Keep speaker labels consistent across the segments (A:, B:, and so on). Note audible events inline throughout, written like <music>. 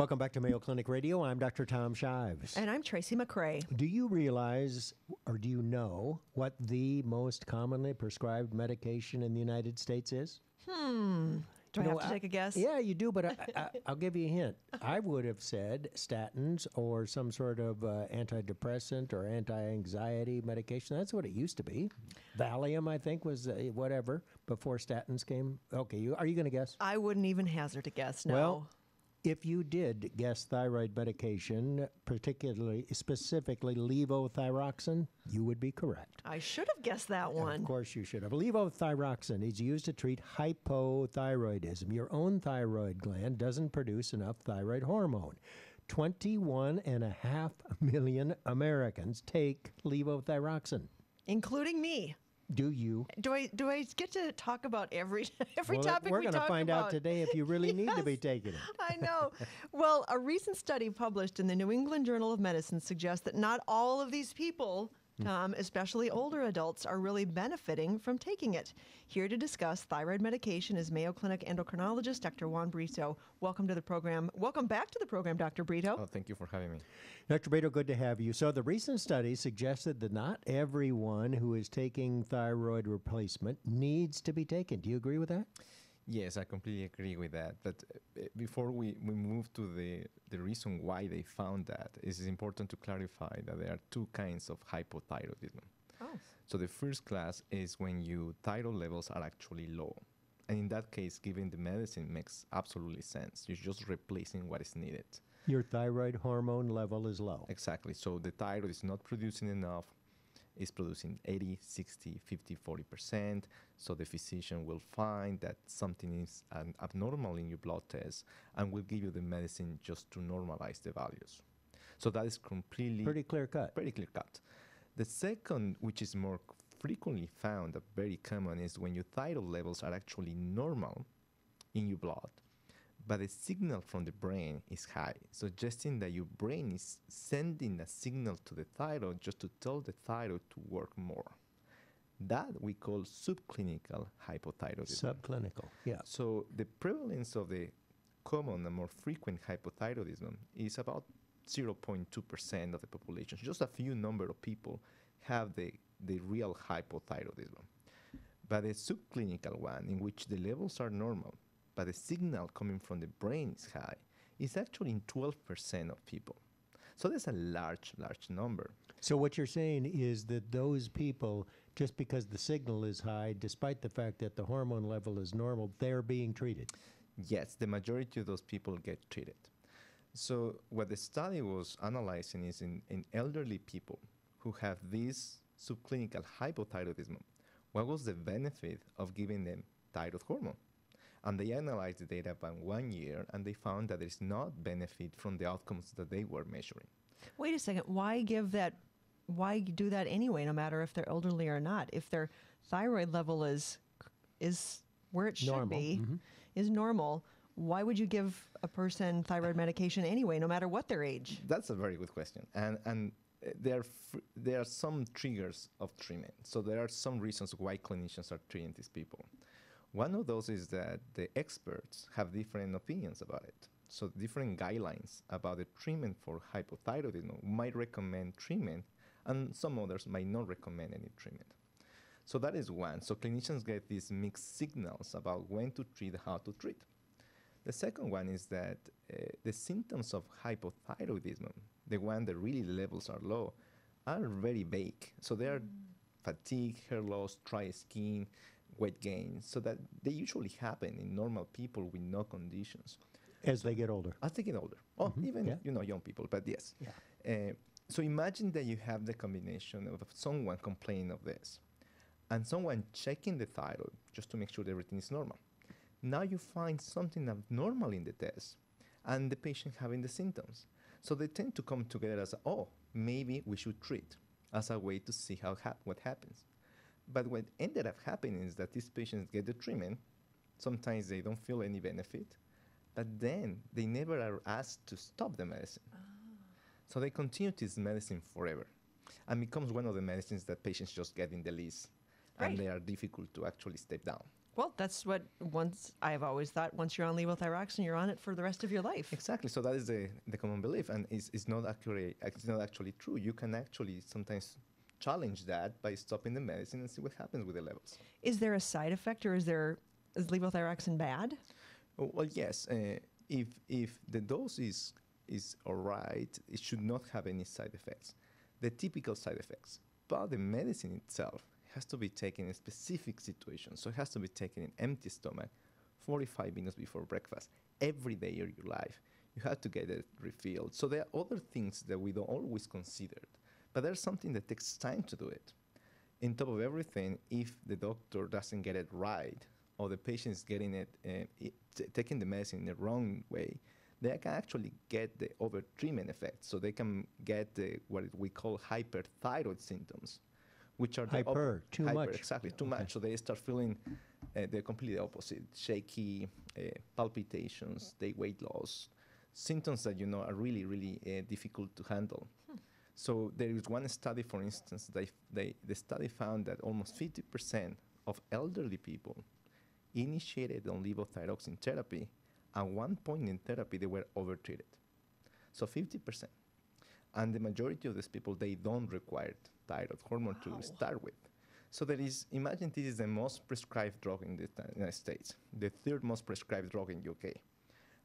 A: Welcome back to Mayo Clinic Radio. I'm Dr. Tom Shives.
B: And I'm Tracy McCray.
A: Do you realize or do you know what the most commonly prescribed medication in the United States is?
B: Hmm. Do I
A: You
B: have
A: know,
B: to take a guess?
A: Yeah, you do, but I, I, I'll give you a hint. I would have said statins or some sort of uh, antidepressant or anti-anxiety medication. That's what it used to be. Valium, I think, was uh, whatever before statins came. Okay, you, are you going to guess?
B: I wouldn't even hazard a guess. No.
A: Well, if you did guess thyroid medication, particularly specifically levothyroxine, you would be correct.
B: I should have guessed that one.
A: Of course, you should have. Levothyroxine is used to treat hypothyroidism. Your own thyroid gland doesn't produce enough thyroid hormone. 21 and a half million Americans take levothyroxine.
B: Including me.
A: Do you?
B: Do I do I get to talk about every <laughs> every
A: well,
B: topic
A: we're
B: we
A: going to find
B: about?
A: out today if you really need to be <laughs>
B: Yes.
A: taking it.
B: I know. Well, a recent study published in the New England Journal of Medicine suggests that not all of these people,
A: Hmm.
B: Tom, especially older adults, are really benefiting from taking it. Here to discuss thyroid medication is Mayo Clinic endocrinologist Dr. Juan Brito. Welcome to the program. Welcome back to the program, Dr. Brito.
C: Oh, thank you for having me.
A: Dr. Brito, good to have you. So, the recent study suggested that not everyone who is taking thyroid replacement needs to be taken. Do you agree with that?
C: Yes, I completely agree with that. But uh, before we, we move to the, the reason why they found that, it is important to clarify that there are two kinds of hypothyroidism.
B: Oh.
C: So the first class is when your thyroid levels are actually low. And in that case, giving the medicine makes absolutely sense. You're just replacing what is needed.
A: Your thyroid hormone level is low.
C: Exactly. So the thyroid is not producing enough. It's producing 80, 60, 50, 40%. So the physician will find that something is um, abnormal in your blood test and will give you the medicine just to normalize the values. So that is completely
A: Pretty clear cut.
C: pretty clear cut. The second, which is more frequently found, very common, is when your thyroid levels are actually normal in your blood, but the signal from the brain is high, suggesting that your brain is sending a signal to the thyroid just to tell the thyroid to work more. That we call subclinical hypothyroidism.
A: Subclinical. Yeah.
C: So the prevalence of the common and more frequent hypothyroidism is about 0.2% of the population. Just a few number of people have the, the real hypothyroidism. But the subclinical one, in which the levels are normal, but the signal coming from the brain is high, is actually in 12% of people. So that's a large, large number.
A: So, what you're saying is that those people, just because the signal is high, despite the fact that the hormone level is normal, they're being treated.
C: Yes, the majority of those people get treated. So what the study was analyzing is in, in elderly people who have this subclinical hypothyroidism, what was the benefit of giving them thyroid hormone? And they analyzed the data by one year and they found that there's not benefit from the outcomes that they were measuring.
B: Wait a second. Why give that? Why do that anyway? No matter if they're elderly or not. If their thyroid level is is where it should
A: Normal,
B: be,
A: mhm.
B: is normal. Why would you give a person thyroid medication anyway, no matter what their age?
C: That's a very good question, and and there are fr- there are some triggers of treatment. So there are some reasons why clinicians are treating these people. One of those is that the experts have different opinions about it. So different guidelines about the treatment for hypothyroidism might recommend treatment, and some others might not recommend any treatment. So that is one. So clinicians get these mixed signals about when to treat, how to treat. The second one is that uh, the symptoms of hypothyroidism, the one that really levels are low, are very vague. So they are fatigue, hair loss, dry skin, weight gain. So that they usually happen in normal people with no conditions
A: As they get older.
C: as they get older. Oh, even
A: yeah.
C: you know young people, but yes.
A: Yeah.
C: Uh, so imagine that you have the combination of someone complaining of this, and someone checking the thyroid just to make sure that everything is normal. Now you find something abnormal in the test, and the patient having the symptoms. So they tend to come together as, oh, maybe we should treat, as a way to see how hap- what happens. But what ended up happening is that these patients get the treatment. Sometimes they don't feel any benefit, but then they never are asked to stop the medicine. Ah. So they continue this medicine forever and becomes one of the medicines that patients just get in the list
B: Right.
C: and they are difficult to actually step down.
B: Well, that's what once I've always thought. Once you're on levothyroxine, you're on it for the rest of your life.
C: Exactly. So that is the, the common belief, and it's, it's not accurate. It's not actually true. You can actually sometimes challenge that by stopping the medicine and see what happens with the levels.
B: Is there a side effect, or is there is levothyroxine bad?
C: Oh, Well, yes. Uh, if if the dose is is all right, it should not have any side effects. The typical side effects, but the medicine itself has to be taken in specific situations. So it has to be taken in empty stomach, 45 minutes before breakfast, every day of your life. You have to get it refilled. So there are other things that we don't always consider, but there's something that takes time to do it. In top of everything, if the doctor doesn't get it right, or the patient is getting it, uh, it t- taking the medicine in the wrong way, they can actually get the overtreatment effect. So they can get the, what we call hyperthyroid symptoms, which are the op-
A: Hyper, too
C: hyper,
A: much.
C: Exactly, too
A: Okay.
C: much. So they start feeling uh, the completely opposite: shaky, uh, palpitations, they weight loss, symptoms that you know are really, really uh, difficult to handle. So there is one study, for instance, they, they, the study found that almost 50% of elderly people initiated on levothyroxine therapy. At one point in therapy, they were overtreated. So 50%. And the majority of these people, they don't require thyroid hormone
B: Wow.
C: to start with. So there is, imagine this is the most prescribed drug in the United States, the third most prescribed drug in UK.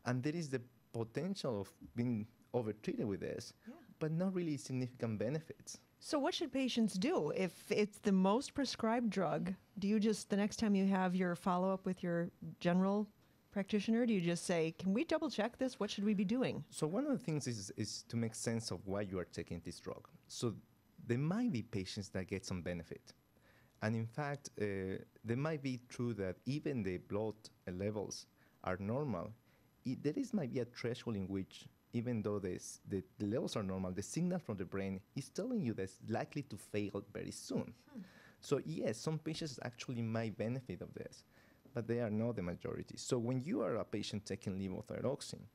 C: And there is the potential of being overtreated with this,
B: Yeah.
C: But not really significant benefits.
B: So, what should patients do if it's the most prescribed drug? Do you just the next time you have your follow up with your general practitioner, do you just say, "Can we double check this? What should we be doing?"
C: So one of the things is, is to make sense of why you are taking this drug. So there might be patients that get some benefit. And in fact, uh, there might be true that even the blood levels are normal, it, there is might be a threshold in which even though this, the, levels are normal, the signal from the brain is telling you that it's likely to fail very soon. Hmm. So yes, some patients actually might benefit of this, but they are not the majority. So when you are a patient taking levothyroxine,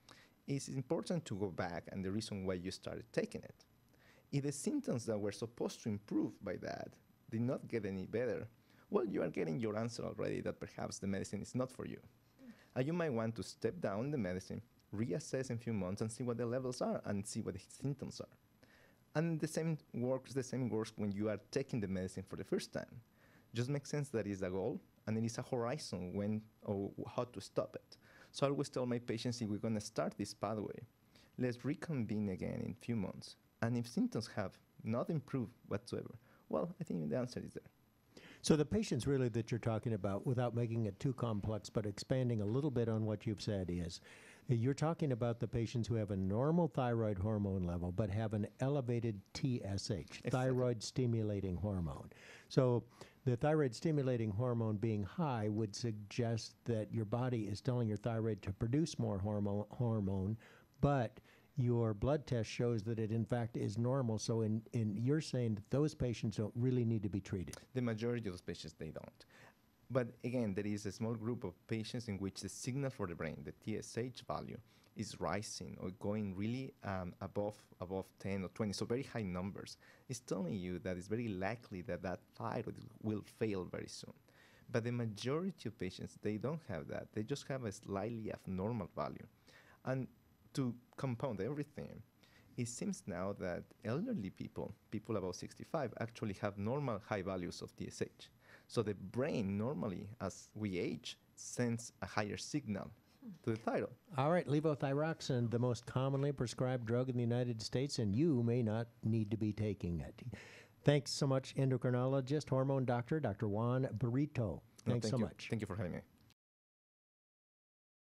C: it's important to go back and the reason why you started taking it. If the symptoms that were supposed to improve by that did not get any better, well, you are getting your answer already that perhaps the medicine is not for you. Hmm. And you might want to step down the medicine, reassess in a few months, and see what the levels are and see what the symptoms are. And the same works. The same works when you are taking the medicine for the first time. Just makes sense that is a goal and it is a horizon when or how to stop it. So I always tell my patients if we're going to start this pathway, let's reconvene again in a few months. And if symptoms have not improved whatsoever, well, I think the answer is there.
A: So the patients really that you're talking about, without making it too complex, but expanding a little bit on what you've said, is you're talking about the patients who have a normal thyroid hormone level but have an elevated TSH, thyroid stimulating hormone. So the thyroid stimulating hormone being high would suggest that your body is telling your thyroid to produce more hormone, hormone but your blood test shows that it in fact is normal. So in, in you're saying that those patients don't really need to be treated.
C: The majority of those patients, they don't. But again, there is a small group of patients in which the signal for the brain, the TSH value, is rising or going really um, above above 10 or 20, so very high numbers. It's telling you that it's very likely that that thyroid will fail very soon. But the majority of patients, they don't have that. They just have a slightly abnormal value. And to compound everything, it seems now that elderly people, people about 65, actually have normal high values of TSH. So the brain normally, as we age, sends a higher signal to the thyroid.
A: All right, levothyroxine, the most commonly prescribed drug in the United States, and you may not need to be taking it. Thanks so much, endocrinologist, hormone doctor, Dr. Juan Brito.
C: No,
A: Thanks
C: thank
A: so
C: you.
A: much.
C: Thank you for having me.